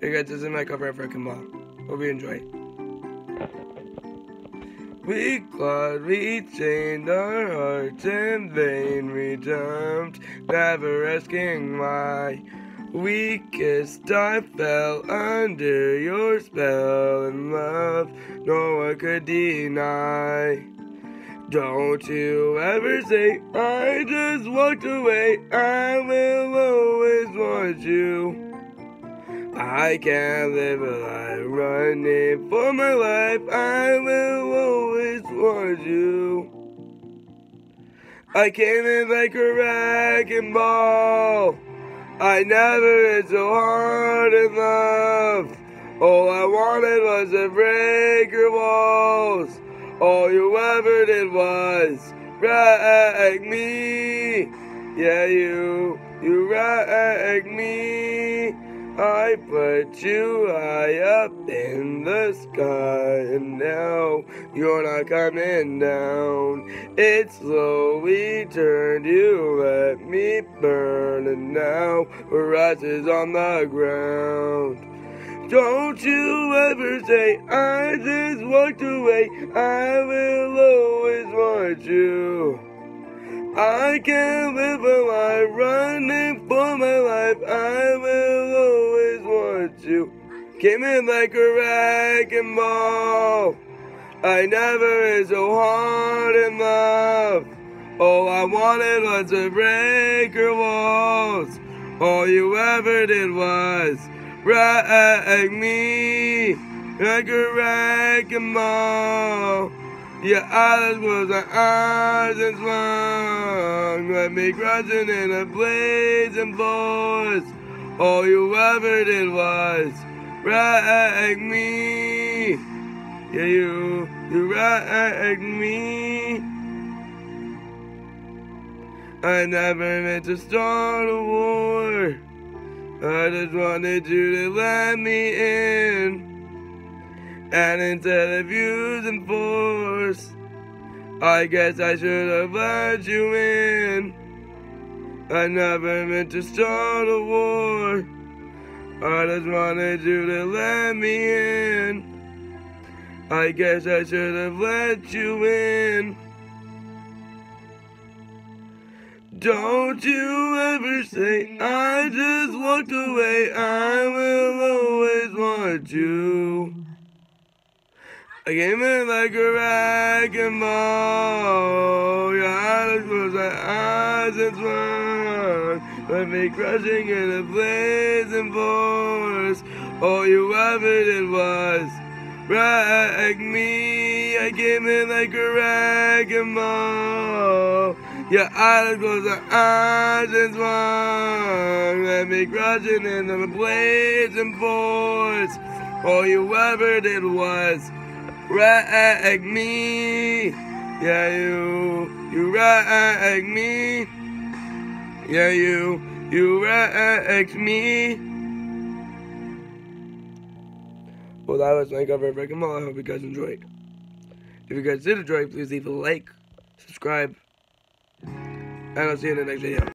Hey guys, this is my cover of Wrecking Ball. Hope you enjoy. We clawed, we chained our hearts in vain, we jumped, never asking why. We kissed, I fell under your spell, and love no one could deny. Don't you ever say, I just walked away, I will always want you. I can't live a life running for my life. I will always want you. I came in like a wrecking ball. I never been so hard in love. All I wanted was to break your walls. All you ever did was wreck me. Yeah, you, you wrecked me. I put you high up in the sky, and now you're not coming down. It slowly turned, you let me burn, and now ashes on the ground. Don't you ever say, I just walked away, I will always want you. I can't live a life running for my life, I will always you. Came in like a wrecking ball. I never been so hard in love. All I wanted was to break your walls. All you ever did was wreck me like a wrecking ball. Your eyes was an eyes and swung, let me crushing in a blazing force. All you ever did was wreck me. Yeah, you, you wrecked me. I never meant to start a war. I just wanted you to let me in. And instead of using force, I guess I should have let you in. I never meant to start a war. I just wanted you to let me in. I guess I should have let you in. Don't you ever say, I just walked away, I will always want you. I came in like a wrecking ball. Your eyes closed, my eyes and swung. Let me crushing in a blazing force. All you ever did was wreck me. I came in like a wrecking ball. Your eyes closed, my eyes and swung. Let me crushing in a blazing force. All you ever did was wreck me. Yeah, you, you wreck me. Yeah, you, you wrecked me. Well, that was my cover of Wrecking Ball. I hope you guys enjoyed. If you guys did enjoy, please leave a like, subscribe, and I'll see you in the next video.